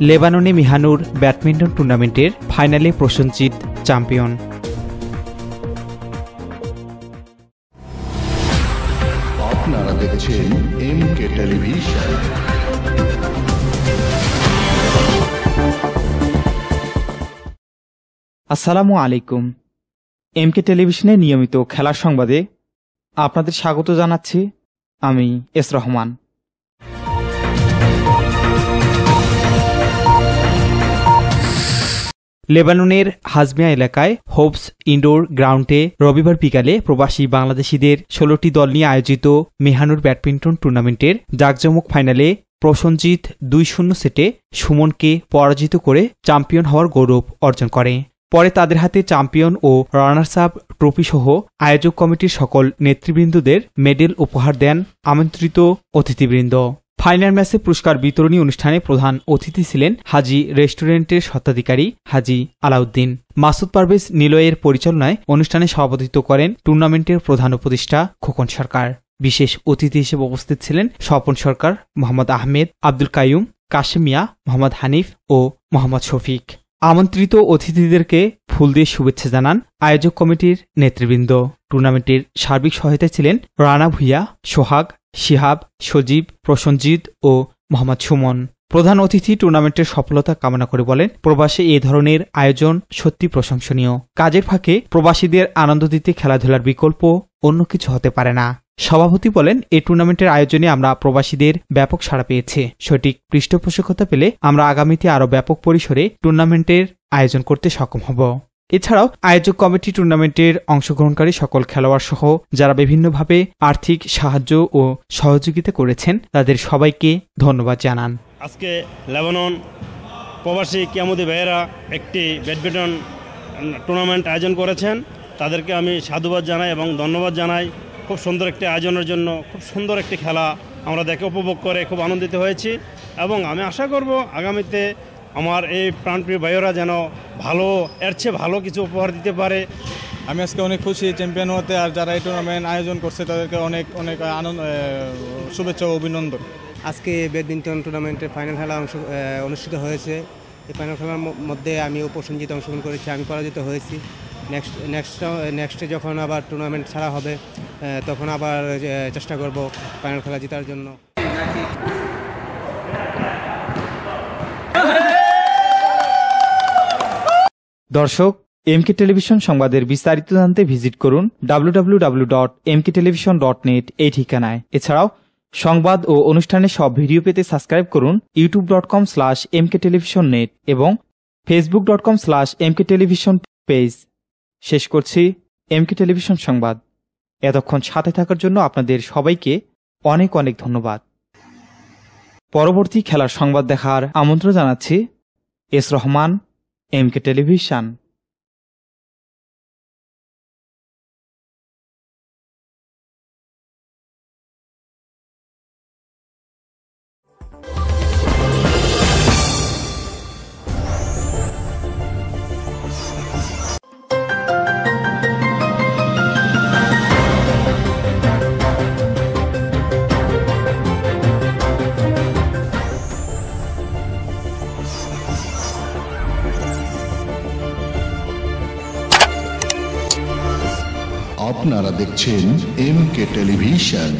লেবাননে মিহানুর ব্যাডমিন্টন টুর্নামেন্টের ফাইনালে প্রসেনজিৎ চ্যাম্পিয়ন। আপনারা দেখছেন এম কে টেলিভিশন। আসসালামু আলাইকুম। এমকে টেলিভিশনে নিয়মিত খেলার সংবাদে আপনাদের স্বাগত জানাচ্ছি আমি এস রহমান। লেবাননের হাজমিয়া এলাকায় হোপস ইনডোর গ্রাউন্ডে রবিবার বিকালে প্রবাসী বাংলাদেশিদের ষোলোটি দল নিয়ে আয়োজিত মেহানুর ব্যাডমিন্টন টুর্নামেন্টের জাকজমক ফাইনালে প্রসঞ্জিৎ দুই শূন্য সেটে সুমনকে পরাজিত করে চ্যাম্পিয়ন হওয়ার গৌরব অর্জন করে। পরে তাদের হাতে চ্যাম্পিয়ন ও রানার্স আপ ট্রফি সহ আয়োজক কমিটির সকল নেতৃবৃন্দদের মেডেল উপহার দেন আমন্ত্রিত অতিথিবৃন্দ। ফাইনাল ম্যাচে পুরস্কার বিতরণী অনুষ্ঠানে প্রধান অতিথি ছিলেন হাজি রেস্টুরেন্টের স্বত্বাধিকারী হাজি আলাউদ্দিন। মাসুদ পারভেজ নিলয়ের পরিচালনায় অনুষ্ঠানে সভাপতিত্ব করেন টুর্নামেন্টের প্রধান উপদেষ্টা খোকন সরকার। বিশেষ অতিথি হিসেবে উপস্থিত ছিলেন স্বপন সরকার, মোহাম্মদ আহমেদ, আব্দুল কায়ুম কাশেমিয়া মোহাম্মদ হানিফ ও মোহাম্মদ শফিক। আমন্ত্রিত অতিথিদেরকে ফুল দিয়ে শুভেচ্ছা জানান আয়োজক কমিটির নেতৃবৃন্দ। টুর্নামেন্টের সার্বিক সহায়তায় ছিলেন রানা ভুইয়া, সোহাগ, শিহাব, সজীব, প্রসঞ্জিৎ ও মোহাম্মদ সুমন। প্রধান অতিথি টুর্নামেন্টের সফলতা কামনা করে বলেন, প্রবাসে এ ধরনের আয়োজন সত্যি প্রশংসনীয়। কাজের ফাঁকে প্রবাসীদের আনন্দ দিতে খেলাধুলার বিকল্প অন্য কিছু হতে পারে না। সভাপতি বলেন এই টুর্নামেন্টের আয়োজনে আমরা প্রবাসীদের ব্যাপক সাড়া পেয়েছে। সঠিক পৃষ্ঠপোষকতা পেলে আমরা আগামীতে আরও ব্যাপক পরিসরে টুর্নামেন্টের আয়োজন করতে সক্ষম হব। এছাড়াও, আয়োজক কমিটি টুর্নামেন্টের অংশগ্রহণকারী সকল খেলোয়াড় সহ যারা বিভিন্নভাবে আর্থিক সাহায্য ও সহযোগিতা করেছেন, তাদের সবাইকে ধন্যবাদ জানান। আজকে লেবানন প্রবাসী কিয়ামতি ভাইয়েরা একটি ব্যাডমিন্টন টুর্নামেন্ট আয়োজন করেছেন। তাদেরকে আমি সাধুবাদ জানাই এবং ধন্যবাদ জানাই। খুব সুন্দর একটি আয়োজনের জন্য খুব সুন্দর একটি খেলা আমরা দেখে উপভোগ করে খুব আনন্দিত হয়েছি এবং আমি আশা করব আগামীতে আমার এই প্রাণপ্রিয় ভাইয়েরা যেন ভালো এর চেয়ে ভালো কিছু উপহার দিতে পারে। আমি আজকে অনেক খুশি চ্যাম্পিয়ন হতে আর যারা এই টুর্নামেন্ট আয়োজন করছে তাদেরকে অনেক অনেক আনন্দ শুভেচ্ছা ও অভিনন্দন। আজকে ব্যাডমিন্টন টুর্নামেন্টের ফাইনাল খেলা অংশ অনুষ্ঠিত হয়েছে। এই ফাইনাল খেলার মধ্যে আমি উপসঞ্জিত অংশগ্রহণ করেছি আমি পরাজিত হয়েছি। নেক্সট নেক্সট নেক্সটে যখন আবার টুর্নামেন্ট ছাড়া হবে তখন আবার চেষ্টা করব ফাইনাল খেলা জেতার জন্য। দর্শক এমকে টেলিভিশন সংবাদের বিস্তারিত জানতে ভিজিট করুন নেট এই ঠিকানায়। এছাড়াও, সংবাদ ও অনুষ্ঠানের সব ভিডিও পেতে সাবস্ক্রাইব করুন YouTube dot com slash MK television net এবং Facebook dot com slash MK television page শেষ করছি এমকে টেলিভিশন সংবাদ। এতক্ষণ সাথে থাকার জন্য আপনাদের সবাইকে অনেক অনেক ধন্যবাদ। পরবর্তী খেলার সংবাদ দেখার আমন্ত্রণ জানাচ্ছি এস রহমান, এমকে টেলিভিশন। আপনারা দেখছেন এম কে টেলিভিশন